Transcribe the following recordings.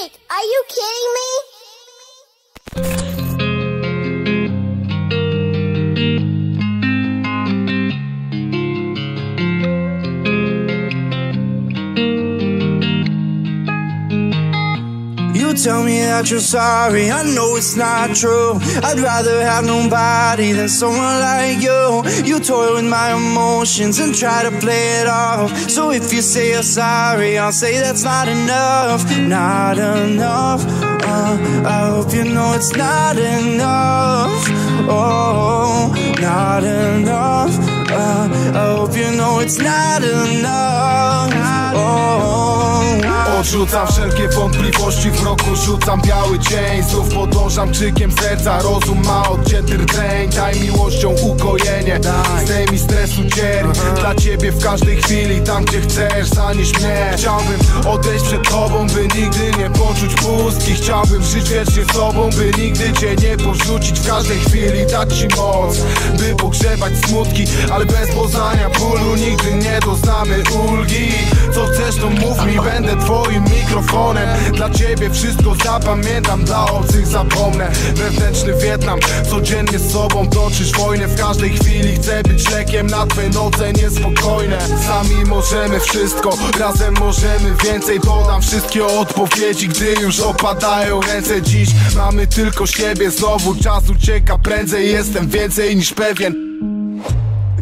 Are you kidding me? Tell me that you're sorry, I know it's not true. I'd rather have nobody than someone like you. You toy with my emotions and try to play it off. So if you say you're sorry, I'll say that's not enough. Not enough. Uh, I hope you know it's not enough. Oh, not enough. Uh, I hope you know it's not enough. Odrzucam wszelkie wątpliwości w roku Rzucam biały dzień. Znów podążam krzykiem serca Rozum ma odcięty rdzeń. Daj miłością ukojenie Zdejmij mi stresu cier Dla ciebie w każdej chwili Tam gdzie chcesz zanieś mnie. Chciałbym odejść przed tobą By nigdy nie poczuć pustki Chciałbym żyć wiecznie z tobą By nigdy cię nie porzucić. W każdej chwili dać ci moc By pogrzebać smutki. Ale bez poznania bólu Nigdy nie doznamy ulgi. Co chcesz to mów mi Będę twoim mikrofonem. Dla ciebie wszystko zapamiętam Dla obcych zapomnę. Wewnętrzny Wietnam Codziennie z sobą toczysz wojnę. W każdej chwili chcę być lekiem Na twe noce niespokojne. Sami możemy wszystko Razem możemy więcej. Podam wszystkie odpowiedzi Gdy już opadają ręce. Dziś mamy tylko siebie Znowu czas ucieka. Prędzej Jestem więcej niż pewien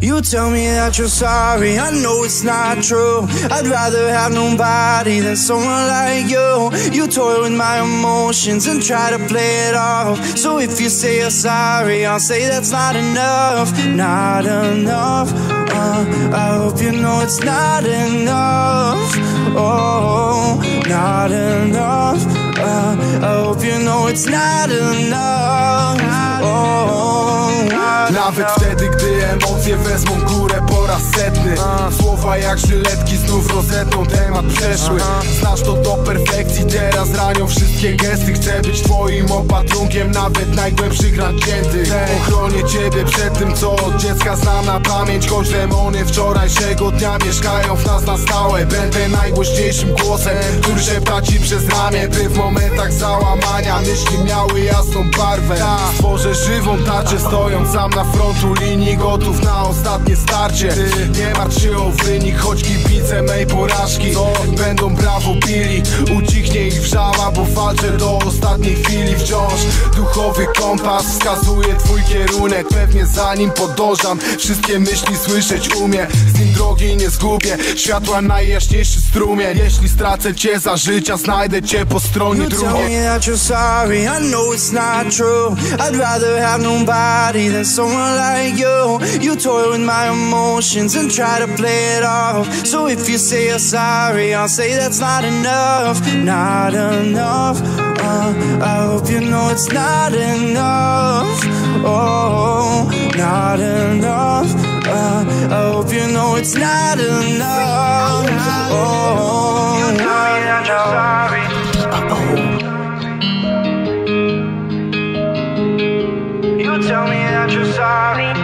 You tell me that you're sorry, I know it's not true. I'd rather have nobody than someone like you. You toy with my emotions and try to play it off. So if you say you're sorry, I'll say that's not enough. Not enough. Uh, I hope you know it's not enough. Oh, not enough. Uh, I hope you know it's not enough. Nawet wtedy, gdy emocje wezmą górę po raz setny. Słowa jak żyletki znów rozetną temat przeszły. Znasz to do perfekcji, teraz ranią wszystkie gesty Chcę być twoim opatrunkiem, nawet najgłębszych ran ciętych Ochronię ciebie przed tym, co od dziecka znam na pamięć. Choć demony wczorajszego dnia mieszkają w nas na stałe. Będę najgłośniejszym głosem, który szepta ci przez ramię By w momentach załamania myśli miały jasną barwę. Stworzę żywą tarczę, stojąc sam na frontu linii Gotów na ostatnie starcie. Nie martw się o wynik, choć kibice mej porażki. Będą brawo bili, ich wrzała Bo walczę do ostatniej chwili wciąż Duchowy kompas wskazuje twój kierunek Pewnie za nim podążam, wszystkie myśli słyszeć umie Z nim drogi nie zgubię, światła najjaśniejszy strumień Jeśli stracę cię za życia, znajdę cię po stronie You tell drugiej me that you're sorry, I know it's not true. I'd rather have nobody than someone like you. You toy with my emotions and try to play it off. So if you say you're sorry, I'll say that's not enough. Not enough. Uh, I hope you know it's not enough. Oh, not enough. Uh, I hope you know it's not enough. Oh, not enough. You tell me that you're sorry.